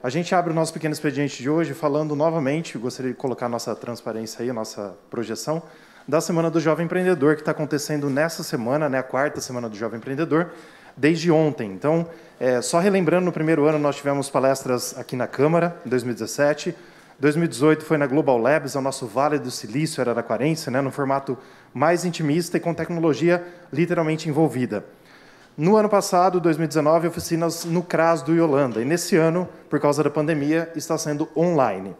A gente abre o nosso pequeno expediente de hoje falando novamente, gostaria de colocar nossa transparência aí, nossa projeção, da Semana do Jovem Empreendedor, que está acontecendo nessa semana, né, a quarta Semana do Jovem Empreendedor, desde ontem. Então, é, só relembrando, no primeiro ano nós tivemos palestras aqui na Câmara, em 2017. 2018 foi na Global Labs, é o nosso Vale do Silício Araraquarense, né, no formato mais intimista e com tecnologia literalmente envolvida. No ano passado, 2019, oficinas no CRAS do Yolanda. E nesse ano, por causa da pandemia, está sendo online.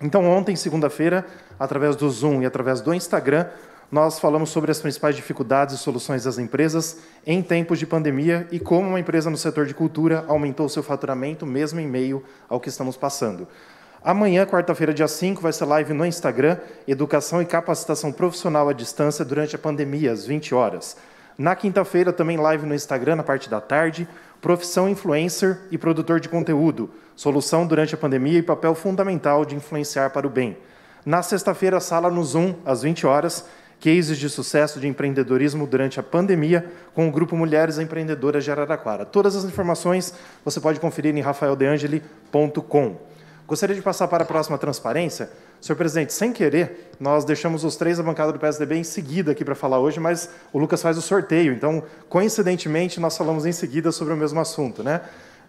Então, ontem, segunda-feira, através do Zoom e através do Instagram, nós falamos sobre as principais dificuldades e soluções das empresas em tempos de pandemia e como uma empresa no setor de cultura aumentou seu faturamento mesmo em meio ao que estamos passando. Amanhã, quarta-feira, dia 5, vai ser live no Instagram, Educação e Capacitação Profissional à Distância durante a pandemia, às 20 horas. Na quinta-feira, também live no Instagram, na parte da tarde, profissão influencer e produtor de conteúdo, solução durante a pandemia e papel fundamental de influenciar para o bem. Na sexta-feira, sala no Zoom, às 20 horas, cases de sucesso de empreendedorismo durante a pandemia com o grupo Mulheres Empreendedoras de Araraquara. Todas as informações você pode conferir em rafaeldeangeli.com. Gostaria de passar para a próxima transparência. Senhor presidente, sem querer, nós deixamos os três da bancada do PSDB em seguida aqui para falar hoje, mas o Lucas faz o sorteio. Então, coincidentemente, nós falamos em seguida sobre o mesmo assunto. Né?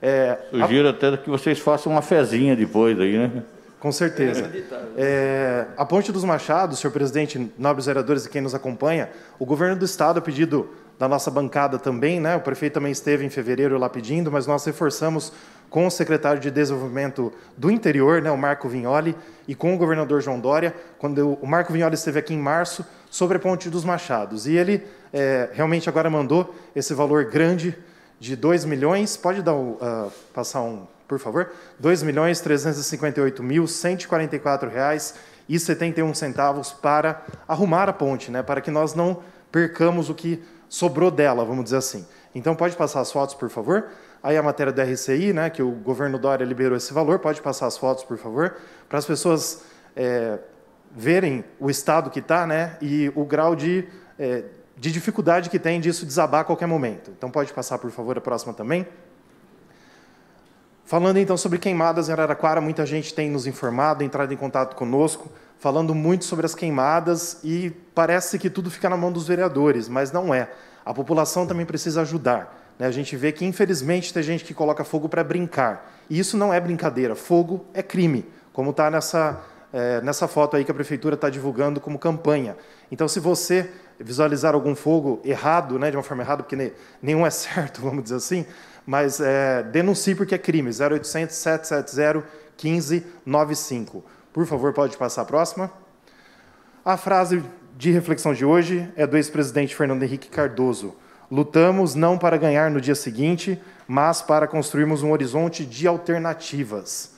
É, Sugiro a... até que vocês façam uma fezinha depois aí, né? Com certeza. É, a Ponte dos Machados, senhor presidente, nobres vereadores e quem nos acompanha, o governo do estado, a pedido da nossa bancada também, né, o prefeito também esteve em fevereiro lá pedindo, mas nós reforçamos com o secretário de Desenvolvimento do Interior, né, o Marco Vignoli, e com o governador João Dória, quando o Marco Vignoli esteve aqui em março, sobre a Ponte dos Machados. E ele é, realmente agora mandou esse valor grande de 2 milhões, pode dar, uh, passar um, por favor? R$ 2.358.144,71 para arrumar a ponte, né, para que nós não percamos o que sobrou dela, vamos dizer assim. Então, pode passar as fotos, por favor? Aí a matéria do RCI, né, que o governo Dória liberou esse valor, pode passar as fotos, por favor, para as pessoas é, verem o estado que está né, e o grau de, é, de dificuldade que tem disso desabar a qualquer momento. Então, pode passar, por favor, a próxima também. Falando então sobre queimadas em Araraquara, muita gente tem nos informado, entrado em contato conosco, falando muito sobre as queimadas e parece que tudo fica na mão dos vereadores, mas não é. A população também precisa ajudar. Né? A gente vê que, infelizmente, tem gente que coloca fogo para brincar. E isso não é brincadeira. Fogo é crime, como está nessa, é, nessa foto aí que a prefeitura está divulgando como campanha. Então, se você visualizar algum fogo errado, né, de uma forma errada, porque nenhum é certo, vamos dizer assim, mas é, denuncie porque é crime. 0800 770 1595. Por favor, pode passar a próxima. A frase de reflexão de hoje é do ex-presidente Fernando Henrique Cardoso. Lutamos não para ganhar no dia seguinte, mas para construirmos um horizonte de alternativas.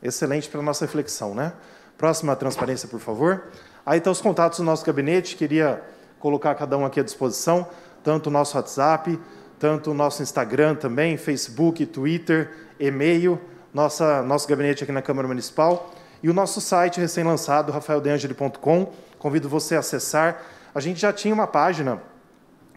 Excelente para a nossa reflexão, né? Próxima transparência, por favor. Aí estão os contatos do nosso gabinete, queria colocar cada um aqui à disposição, tanto o nosso WhatsApp, tanto o nosso Instagram também, Facebook, Twitter, e-mail, nossa, nosso gabinete aqui na Câmara Municipal, e o nosso site recém-lançado, rafaeldeangeli.com. Convido você a acessar. A gente já tinha uma página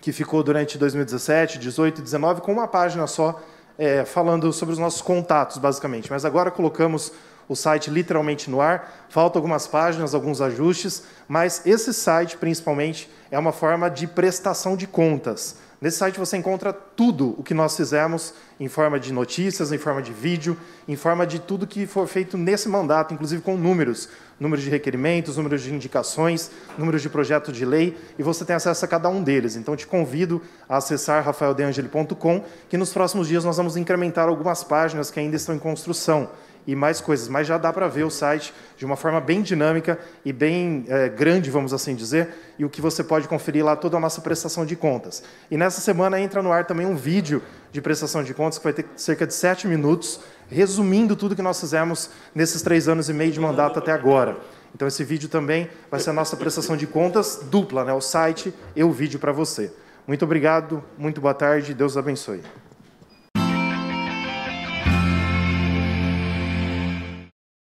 que ficou durante 2017, 18 e 19 com uma página só é, falando sobre os nossos contatos, basicamente. Mas agora colocamos o site literalmente no ar. Faltam algumas páginas, alguns ajustes, mas esse site, principalmente, é uma forma de prestação de contas. Nesse site você encontra tudo o que nós fizemos em forma de notícias, em forma de vídeo, em forma de tudo que for feito nesse mandato, inclusive com números, números de requerimentos, números de indicações, números de projeto de lei, e você tem acesso a cada um deles. Então te convido a acessar rafaeldeangeli.com, que nos próximos dias nós vamos incrementar algumas páginas que ainda estão em construção e mais coisas, mas já dá para ver o site de uma forma bem dinâmica e bem é, grande, vamos assim dizer, e o que você pode conferir lá toda a nossa prestação de contas. E nessa semana entra no ar também um vídeo de prestação de contas que vai ter cerca de sete minutos, resumindo tudo que nós fizemos nesses três anos e meio de mandato até agora. Então esse vídeo também vai ser a nossa prestação de contas dupla, né? o site e o vídeo para você. Muito obrigado, muito boa tarde, Deus abençoe.